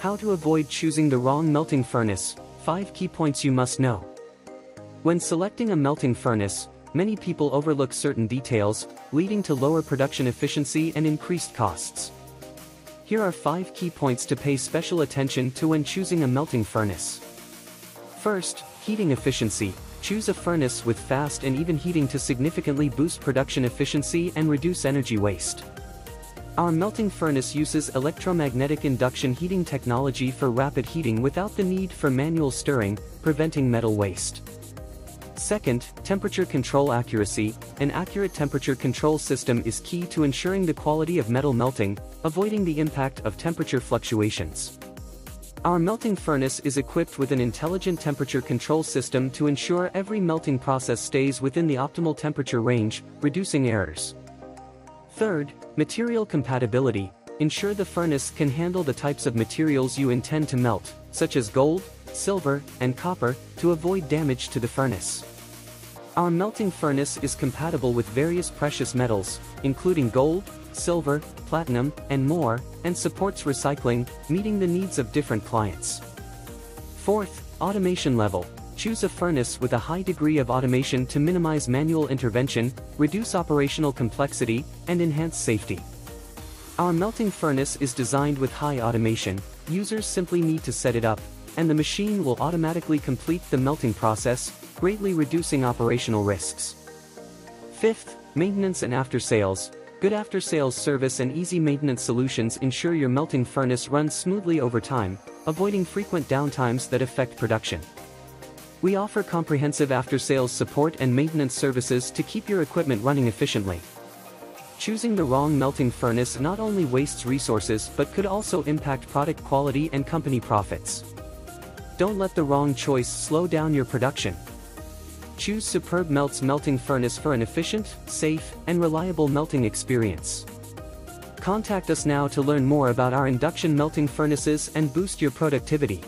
How to avoid choosing the wrong melting furnace, 5 key points you must know. When selecting a melting furnace, many people overlook certain details, leading to lower production efficiency and increased costs. Here are 5 key points to pay special attention to when choosing a melting furnace. First, heating efficiency. Choose a furnace with fast and even heating to significantly boost production efficiency and reduce energy waste. Our melting furnace uses electromagnetic induction heating technology for rapid heating without the need for manual stirring, preventing metal waste. Second, temperature control accuracy. An accurate temperature control system is key to ensuring the quality of metal melting, avoiding the impact of temperature fluctuations. Our melting furnace is equipped with an intelligent temperature control system to ensure every melting process stays within the optimal temperature range, reducing errors. Third, material compatibility. Ensure the furnace can handle the types of materials you intend to melt, such as gold, silver, and copper, to avoid damage to the furnace. Our melting furnace is compatible with various precious metals, including gold, silver, platinum, and more, and supports recycling, meeting the needs of different clients. Fourth, automation level. Choose a furnace with a high degree of automation to minimize manual intervention, reduce operational complexity, and enhance safety. Our melting furnace is designed with high automation, users simply need to set it up, and the machine will automatically complete the melting process, greatly reducing operational risks. Fifth, maintenance and after-sales. Good after-sales service and easy maintenance solutions ensure your melting furnace runs smoothly over time, avoiding frequent downtimes that affect production. We offer comprehensive after-sales support and maintenance services to keep your equipment running efficiently. Choosing the wrong melting furnace not only wastes resources but could also impact product quality and company profits. Don't let the wrong choice slow down your production. Choose Superb Melts Melting Furnace for an efficient, safe, and reliable melting experience. Contact us now to learn more about our induction melting furnaces and boost your productivity.